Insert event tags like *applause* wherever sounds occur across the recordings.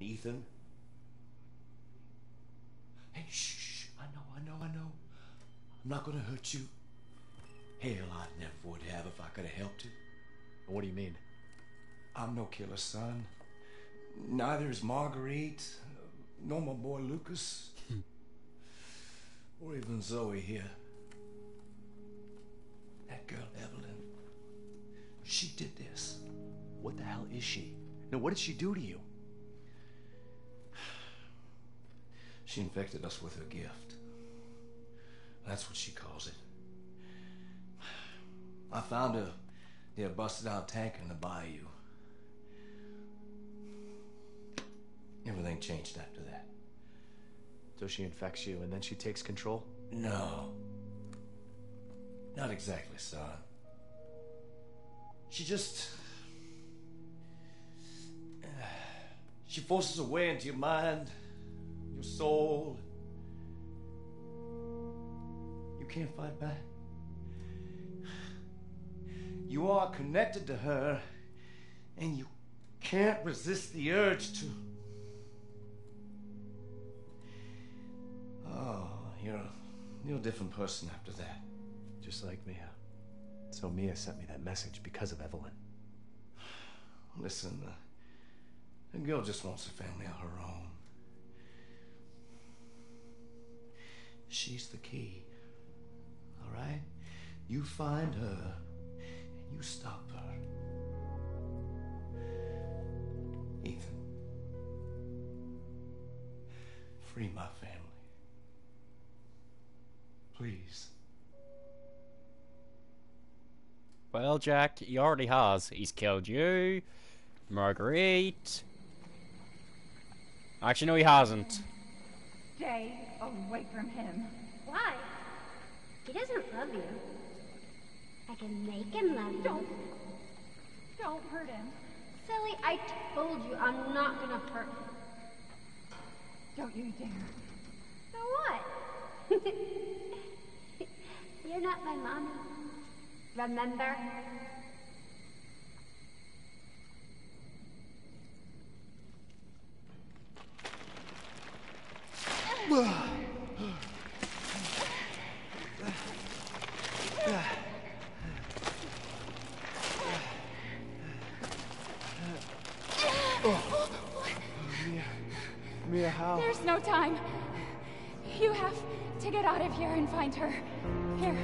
Ethan? Hey, shh, shh. I know, I know, I know. I'm not gonna hurt you. Hell, I never would have if I could have helped you. What do you mean? I'm no killer, son. Neither is Marguerite, nor my boy Lucas, hmm. *laughs* or even Zoe here. That girl, Evelyn, she did this. What the hell is she? Now, what did she do to you? She infected us with her gift. That's what she calls it. I found her near a busted out tank in the bayou. Everything changed after that. So she infects you and then she takes control? No. Not exactly, son. She just. She forces her way into your mind, soul. You can't fight back. You are connected to her, and you can't resist the urge to. Oh, you're a, you're a different person after that. Just like Mia. So Mia sent me that message because of Evelyn. Listen, uh, the girl just wants a family of her own. She's the key. All right? You find her and you stop her. Ethan. Free my family. Please. Well, Jack, he already has. He's killed you, Marguerite. Actually, no, he hasn't. Stay away from him. Why? He doesn't love you. I can make him love you. Don't. Don't hurt him. Silly, I told you I'm not gonna hurt him. Don't you dare. So what? *laughs* You're not my mommy. Remember? Mia. To get out of here and find her. Here.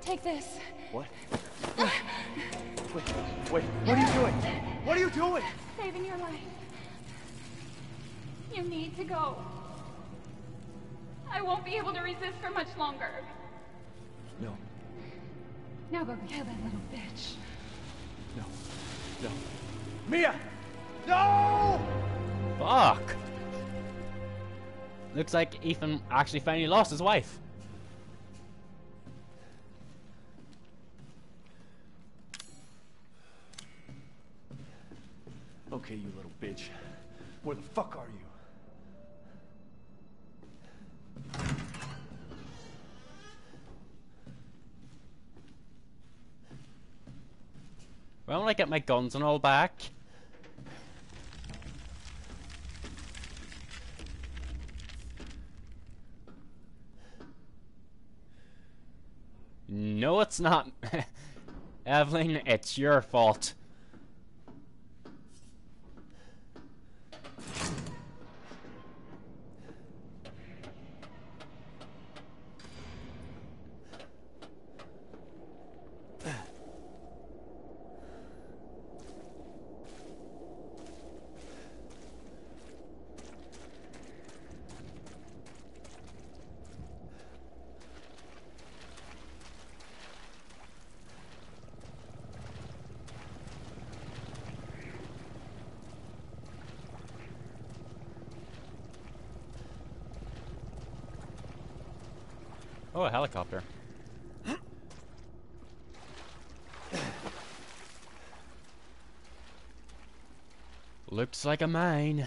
Take this. What? Wait, wait, what are you doing? What are you doing? Saving your life. You need to go. I won't be able to resist for much longer. No, Now go kill that little bitch. no, no. Mia! No! Fuck. Looks like Ethan actually finally lost his wife. Okay, you little bitch. Where the fuck are you? Well, when I get my guns and all back. No, it's not. *laughs* Evelyn, it's your fault. Oh, a helicopter. Looks like a mine.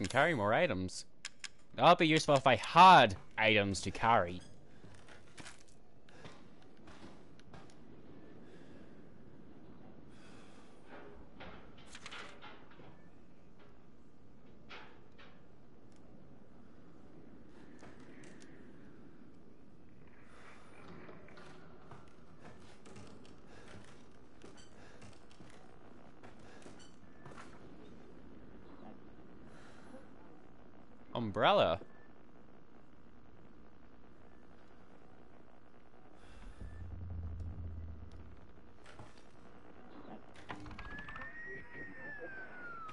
Can carry more items. That'd be useful if I had items to carry. Umbrella.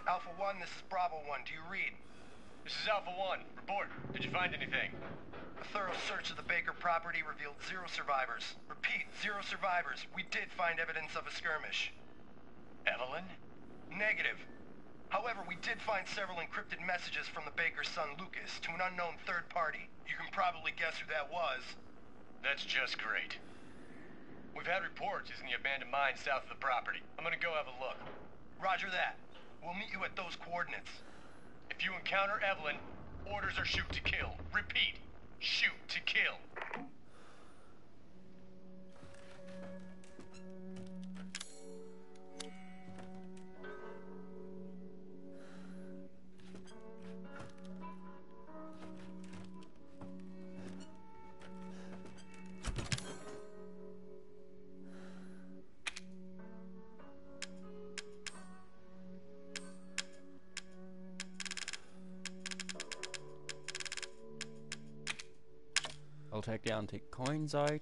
Alpha 1, this is Bravo 1. Do you read? This is Alpha 1. Report. Did you find anything? A thorough search of the Baker property revealed zero survivors. Repeat, zero survivors. We did find evidence of a skirmish. Evelyn? Negative. However, we did find several encrypted messages from the Baker's son Lucas to an unknown third party. You can probably guess who that was. That's just great. We've had reports using the abandoned mine south of the property. I'm gonna go have a look. Roger that. We'll meet you at those coordinates. If you encounter Evelyn, orders are shoot to kill. Repeat, shoot to kill. Take down, take coins out.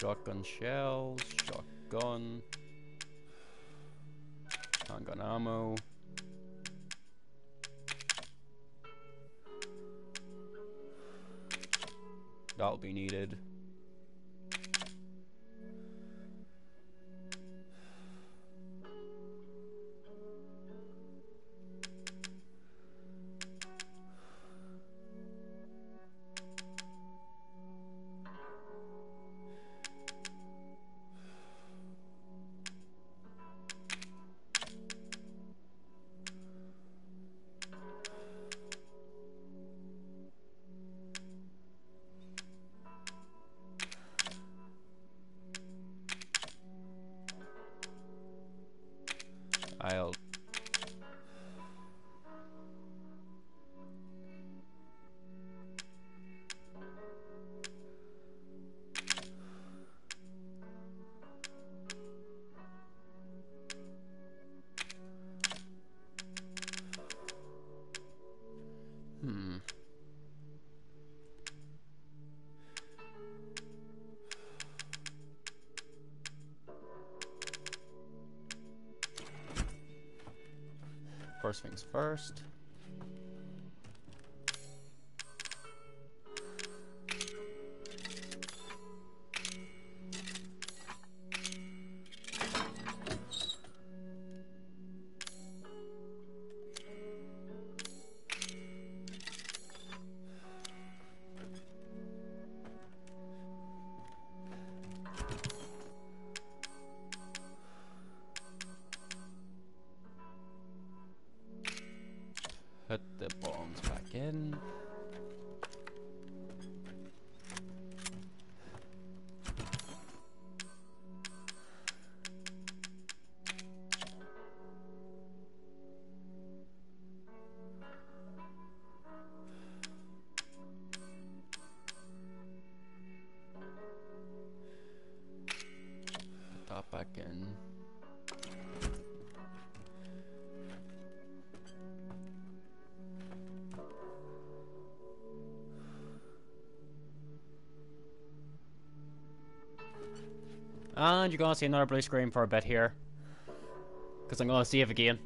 Shotgun shells, shotgun. Handgun ammo. That'll be needed. First things first. Back in. And you're gonna see another blue screen for a bit here. Because I'm gonna save again.